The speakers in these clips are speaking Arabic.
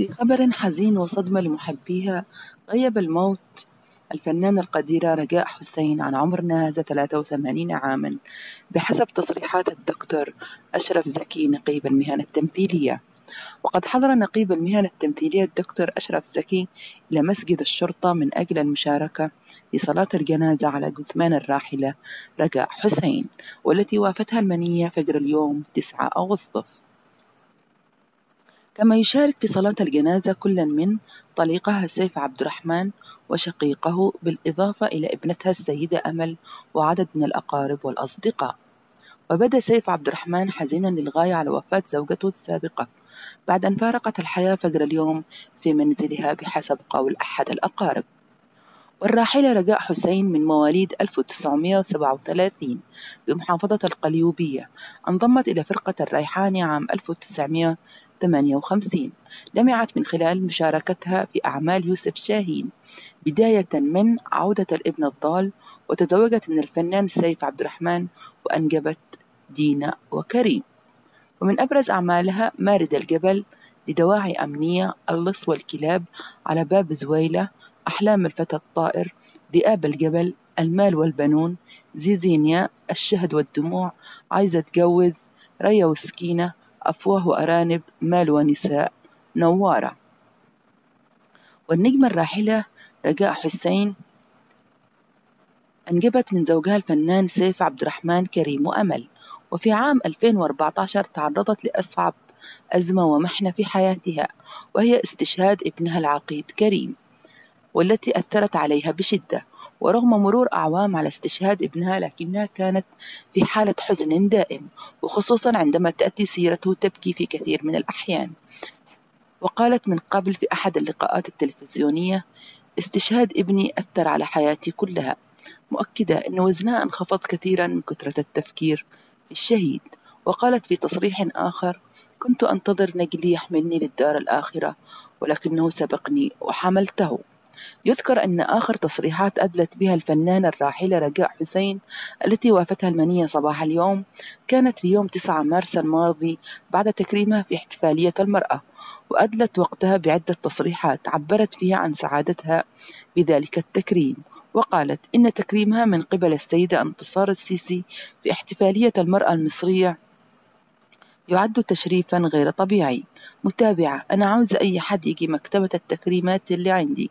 في خبر حزين وصدمة لمحبيها غيب الموت الفنانة القديرة رجاء حسين عن عمر ناهز 83 عاما بحسب تصريحات الدكتور أشرف زكي نقيب المهن التمثيلية. وقد حضر نقيب المهن التمثيلية الدكتور أشرف زكي إلى مسجد الشرطة من أجل المشاركة في صلاة الجنازة على جثمان الراحلة رجاء حسين والتي وافتها المنية فجر اليوم 9 أغسطس. كما يشارك في صلاة الجنازة كل من طليقها سيف عبد الرحمن وشقيقه بالإضافة إلى ابنتها السيدة أمل وعدد من الأقارب والأصدقاء. وبدأ سيف عبد الرحمن حزينا للغاية على وفاة زوجته السابقة. بعد أن فارقت الحياة فجر اليوم في منزلها بحسب قول أحد الأقارب. والراحلة رجاء حسين من مواليد 1937 بمحافظة القليوبية انضمت إلى فرقة الريحاني عام 1958 لمعت من خلال مشاركتها في أعمال يوسف شاهين. بداية من عودة الابن الضال وتزوجت من الفنان سيف عبد الرحمن وأنجبت دينا وكريم. ومن أبرز أعمالها مارد الجبل لدواعي أمنية اللص والكلاب على باب زويلة أحلام الفتى الطائر ذئاب الجبل المال والبنون زيزينيا الشهد والدموع عايزة أتجوز ريا وسكينة أفواه وأرانب مال ونساء نوارة. والنجمة الراحلة رجاء حسين أنجبت من زوجها الفنان سيف عبد الرحمن كريم وأمل. وفي عام 2014 تعرضت لأصعب أزمة ومحنة في حياتها وهي استشهاد ابنها العقيد كريم. والتي أثرت عليها بشدة. ورغم مرور أعوام على استشهاد ابنها لكنها كانت في حالة حزن دائم وخصوصا عندما تأتي سيرته تبكي في كثير من الأحيان. وقالت من قبل في أحد اللقاءات التلفزيونية استشهاد ابني أثر على حياتي كلها. مؤكدة أن وزنها انخفض كثيرا من كثرة التفكير في الشهيد. وقالت في تصريح آخر كنت أنتظر نجلي يحملني للدار الآخرة ولكنه سبقني وحملته. يذكر أن آخر تصريحات أدلت بها الفنانة الراحلة رجاء حسين التي وافتها المنية صباح اليوم كانت في يوم 9 مارس الماضي بعد تكريمها في احتفالية المرأة وأدلت وقتها بعدة تصريحات عبرت فيها عن سعادتها بذلك التكريم وقالت إن تكريمها من قبل السيدة أنتصار السيسي في احتفالية المرأة المصرية يعد تشريفا غير طبيعي. متابعة أنا عاوزة أي حد يجي مكتبة التكريمات اللي عندي.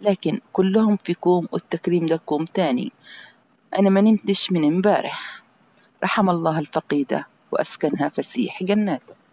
لكن كلهم في كوم والتكريم ده كوم تاني. أنا ما نمتش من امبارح. رحم الله الفقيدة وأسكنها فسيح جناته.